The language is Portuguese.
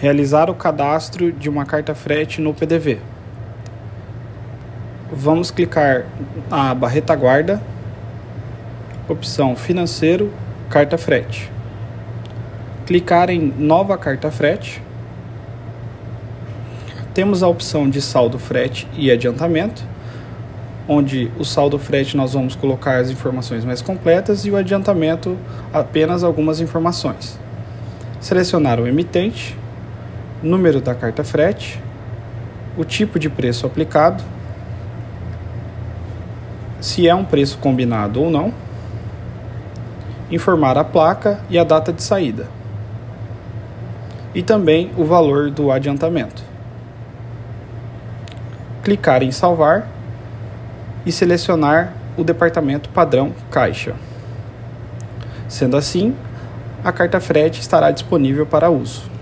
Realizar o cadastro de uma carta frete no PDV. Vamos clicar na aba Retaguarda, opção Financeiro, Carta Frete. Clicar em Nova Carta Frete. Temos a opção de saldo frete e adiantamento, onde o saldo frete nós vamos colocar as informações mais completas e o adiantamento apenas algumas informações. Selecionar o emitente número da carta frete, o tipo de preço aplicado, se é um preço combinado ou não, informar a placa e a data de saída, e também o valor do adiantamento. Clicar em salvar e selecionar o departamento padrão caixa. Sendo assim, a carta frete estará disponível para uso.